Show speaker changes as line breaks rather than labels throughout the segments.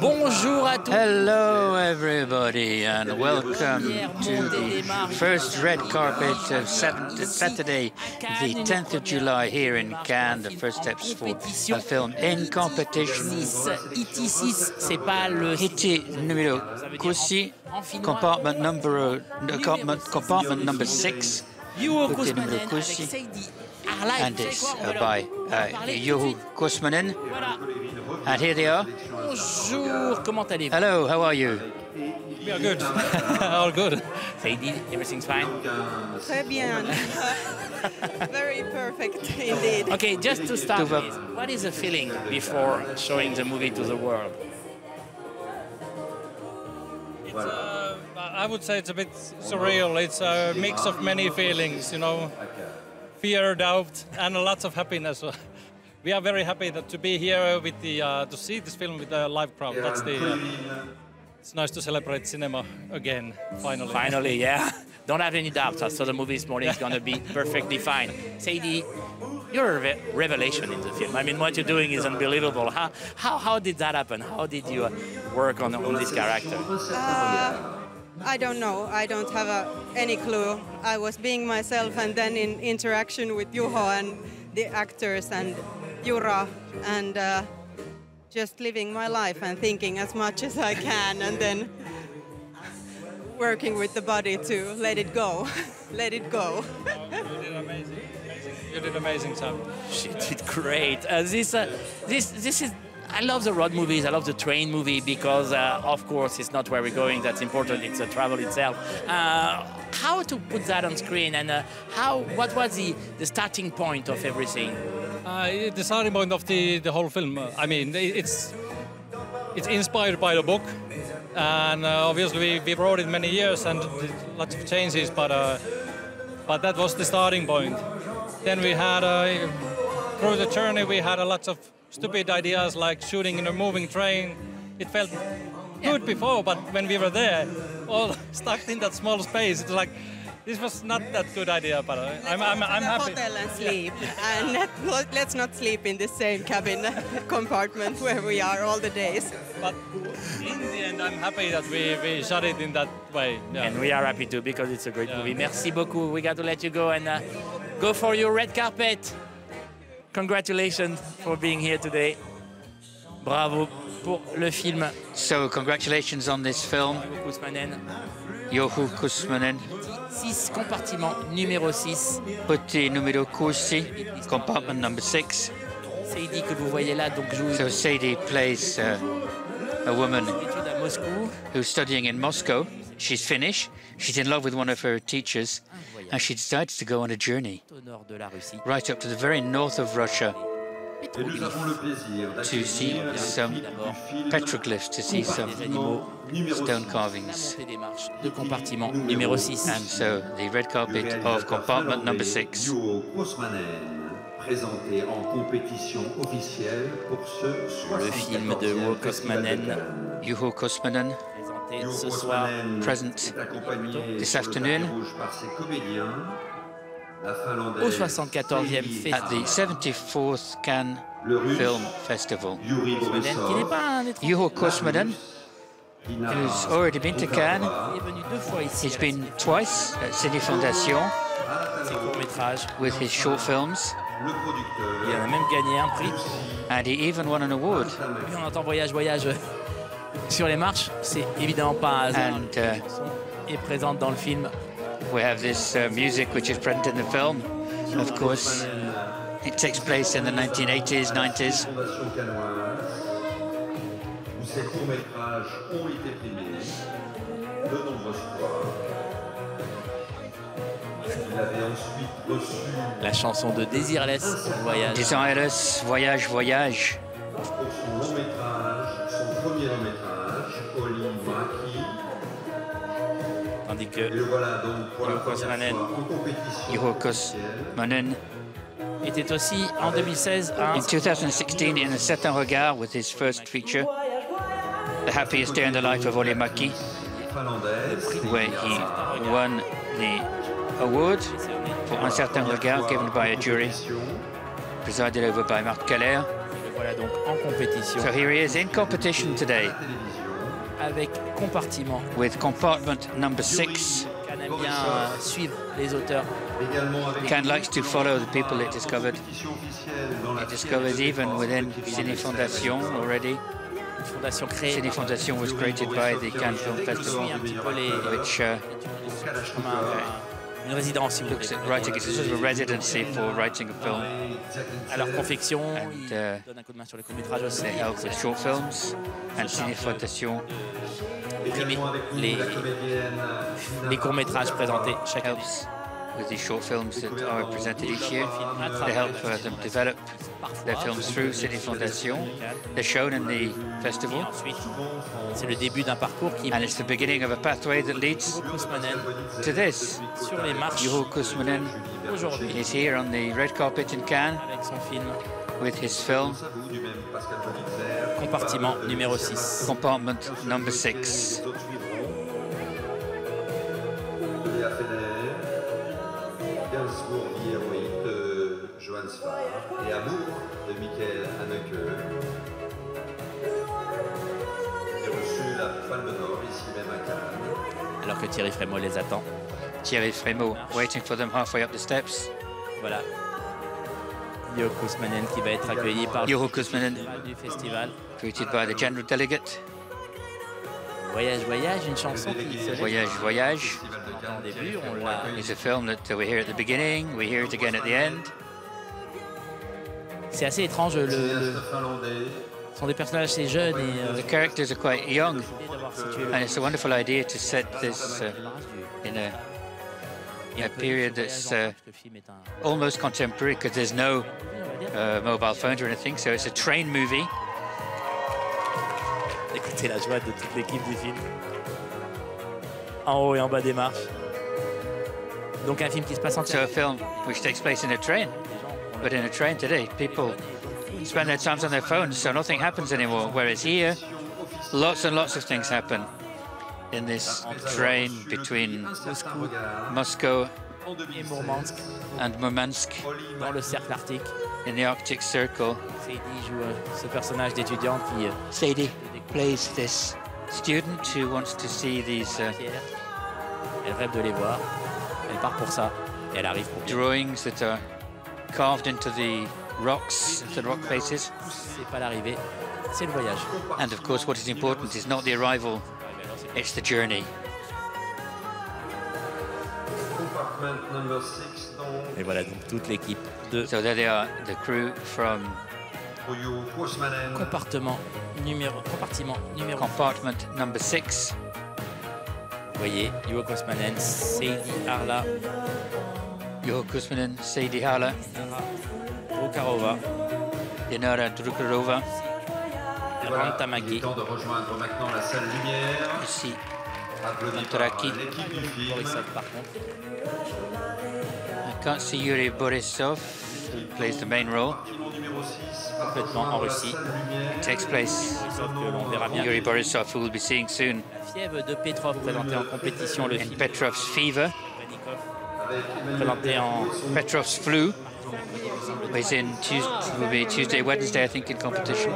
Bonjour à tous.
Hello, everybody, and welcome to the first red carpet of Saturday, the 10th of July, here in Cannes, the first steps for a film in competition.
IT 6, c'est pas le.
IT numéro 6, compartment number, compartment, compartment number 6.
Côté
numéro 6. And it's uh, by uh, Juho Kosmanen. And here they are.
Bonjour, comment allez-vous?
Hello, how are you?
We are good. All good.
Sadie, everything's fine?
Très bien. Very perfect indeed.
Okay, just to start with, what is the feeling before showing the movie to the world?
It's, uh, I would say it's a bit surreal. It's a mix of many feelings, you know, fear, doubt, and lots of happiness. we are very happy that to be here with the uh, to see this film with a live crowd. That's the. Uh, it's nice to celebrate cinema again, finally.
Finally, yeah. Don't have any doubts. I saw the movie this morning. It's going to be perfectly fine. Sadie, you're a re revelation in the film. I mean, what you're doing is unbelievable. How, how, how did that happen? How did you uh, work on, on this character?
Uh, I don't know. I don't have a, any clue. I was being myself, and then in interaction with Juho and the actors and Jura, and uh, just living my life and thinking as much as I can, and then working with the body to let it go, let it go.
you did amazing. You did amazing, Sam.
She did great. Uh, this, uh, this, this is. I love the road movies. I love the train movie because, uh, of course, it's not where we're going that's important. It's the travel itself. Uh, how to put that on screen and uh, how? What was the, the starting point of everything?
Uh, the starting point of the, the whole film. I mean, it's it's inspired by the book, and uh, obviously we, wrote it many years and lots of changes, but uh, but that was the starting point. Then we had uh, through the journey we had a lots of stupid ideas like shooting in a moving train. It felt good before, but when we were there, all stuck in that small space, it's like this was not that good idea, but uh, I'm, I'm, I'm happy.
hotel and sleep, yeah. and let, let's not sleep in the same cabin compartment where we are all the days.
But in the end, I'm happy that we, we shot it in that way.
Yeah. And we are happy too because it's a great yeah. movie. Merci beaucoup. We got to let you go and uh, go for your red carpet. Congratulations for being here today. Bravo pour le film.
So congratulations on this film. Juho Kuusmanen.
6, compartiment numéro 6.
Petit numéro 6, compartment number 6.
Sadie que vous voyez là donc joue.
So Sadie plays uh, a woman who's studying in Moscow. She's Finnish. She's in love with one of her teachers, and she decides to go on a journey right up to the very north of Russia to see some petroglyphs, to see some stone carvings.
De compartiment numéro 6.
And so the red carpet of compartment number 6.
présenté en compétition officielle pour ce
Le film de Kosmanen.
Juho Kosmanen.
Présenté ce soir.
Present this afternoon.
Au 74e festival.
At the 74th Cannes Film Festival.
Qui n'est pas un
Juho Kosmanen who's already been to Cannes. He's been twice at Cine Fondation with his short films.
Il a même gagné un prix.
And he even won an award.
On entend voyage, voyage sur les marches. C'est évidemment pas un hasard.
And uh,
est présente dans le film.
We have this uh, music which is present in the film. Of course, it takes place in the 1980s, 90s.
Ces courts-métrages ont été primés de nombreuses fois. Il avait ensuite reçu
la chanson de Désirless, Voyage.
Désirless, Voyage, Voyage.
Pour son long métrage, son premier long métrage, Oli Maki. Compétition
Juho
officielle.
Kosmanen
était aussi en 2016 un
in 2016 in a certain regard with his first feature, The Happiest Day in the Life of Oli Maki, where he won the award for Un certain regard given by a jury presided over by Marc Keller.
Voilà donc en compétition
So here he is in competition today
avec compartiment.
with compartment number six.
Can aime bien euh, suivre les auteurs.
Can likes to follow the people it discovered. It discovers even within Cine Fondation already.
Fondation créée.
Cine
par-
Fondation was created by the Cannes Film Festival,
les,
which uh,
une résidence, si vous voulez.
writing. It's a sort of a residency for writing a film.
À leur confection,
And,
ils
uh,
donnent un coup de main sur les courts-métrages aussi.
They help with short films and
nous
les, les courts-métrages présentés chaque année
with the short films that are presented each year. They help them develop their films through Cine Fondation. They're shown in the festival. And it's the beginning of a pathway that leads to this. Juho Kusmanen is here on the red carpet in Cannes with his film
Compartiment numéro 6.
Compartment number
6. Et Amour de Michael Haneke. J'ai reçu la Palme d'Or ici même à Cannes.
Alors que Thierry Frémaux les attend.
Thierry Frémaux waiting for them halfway up the steps.
Voilà. Yo Kousmanen qui va être accueilli par le
Kousmanen,
du festival.
greeted by the general delegate.
Voyage, voyage, une chanson qui se
Voyage, voyage.
Au début, on l'a.
It's a film that we hear at the beginning, we hear it again at the end.
C'est assez étrange. Le, le- sont des personnages assez jeunes et euh,
The characters are quite young, and it's a wonderful idea to set this uh, in a
et
a period that's, uh, almost contemporary because there's no uh, mobile phones or anything, so it's a train movie.
Écoutez la joie de toute l'équipe du film. En haut et en bas des marches. Donc un film qui se passe
So a film which takes place in a train, but in a train today, people spend their times on their phones, so nothing happens anymore. Whereas here, lots and lots of things happen in this train between Moscow and Murmansk
dans le cercle arctique.
in the Arctic Circle.
Sadie euh, ce personnage d'étudiant qui euh,
plays this student who wants to see these uh,
Pierre. Elle rêve de les voir. Elle part pour ça. Et elle arrive pour bien.
drawings that are carved into the rocks, the rock faces.
C'est pas l'arrivée, c'est le voyage.
And of course, what is important is not the arrival, it's the journey.
Compartment number 6 donc.
Et voilà donc toute l'équipe de
So there they are, the crew from
compartiment numéro compartiment numéro.
compartment number six.
Vous voyez, Juho Kosmanen, Sadie Arla,
Juho Kusmanen, Sadie Hala,
Rukarova,
Dinara Drukarova,
Voilà, il temps de rejoindre maintenant la salle lumière.
ici.
Borisov par contre.
Yuri Borisov, who plays the main role.
Compartiment numéro 6.
Complètement en Russie.
Takes place. Yuri Borisov, who we'll be seeing soon
La fièvre de Petrov présenté en compétition, le film
Petrov's Fever.
Vanikov, présenté en
Petrov's Flu is in Tuesday, will be Tuesday, Wednesday, I think, in competition.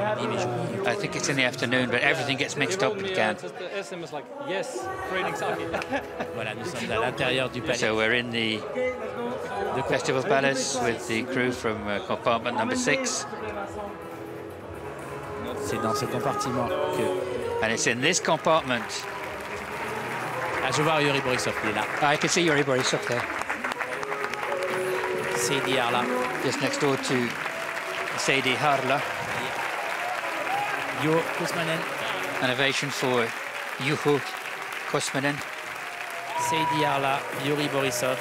I think it's in the afternoon, but everything gets mixed up with Cannes.
SMS like, yes, training target.
Voilà, nous sommes à l'intérieur du palais
So we're in the
de
Festival Palace with the crew from uh, compartment number six,
C'est dans ce compartiment que.
and it's in this compartment.
Ah, je vois Yuri Borisov, il est là.
I can see Yuri Borisov there,
Sadie Arla,
just next door to Sadie Harla.
Juho Kosmanen,
An ovation for Juho Kosmanen,
Sadie Arla, Yuri Borisov,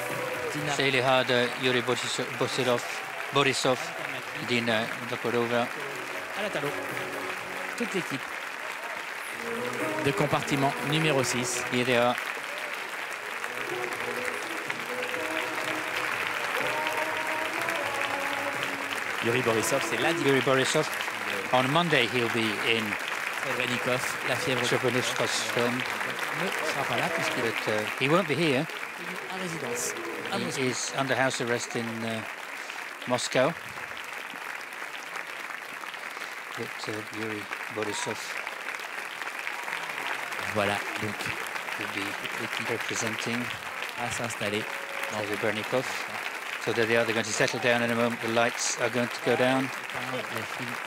Dina
Sadie Harda, Yuri Borisov, Borisov, Borisov Dina Vaporova,
Alatalo. Toute l'équipe de compartiment numéro 6.
Here they are.
Yuri Borisov, c'est lundi.
Yuri Borisov. On Monday, he'll be in
Trevenikov, la fièvre
Treponivsko's film,
ne sera pas là puisqu'il est
but uh, he won't be here.
résidence.
He is under house arrest in uh, Moscow. that uh, Yuri Borisov
Voilà, donc
will be representing
à s'installer. dans
Sergei Bernikov. So there they are, they're going to settle down in a moment. The lights are going to go down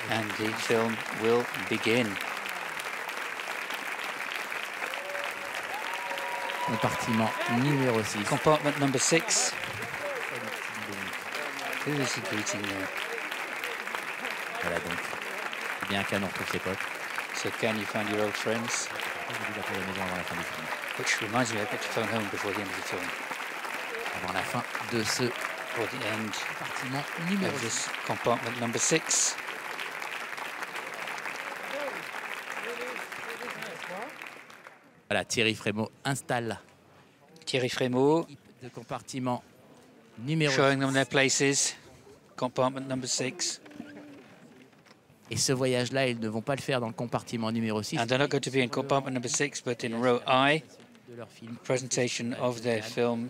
and the film will begin.
Compartiment numéro 6.
Compartment number six. Who is he greeting there?
Voilà donc. Bien qu'un retrouve ses potes.
So can you find your old friends?
J'ai dû l'appeler à la maison avant la fin du film.
Which reminds me, I've got to phone home before the end of the film.
Avant la fin de ce
Or the end of
6.
this compartment number six.
Voilà, Thierry Frémaux installe
Thierry Frémaux
de compartiment numéro
showing them their places. Compartment number six.
Et ce voyage-là, ils ne vont pas le faire dans le compartiment numéro 6
And they're not going to be in compartment number six, but in row I,
de leur film.
presentation of their film.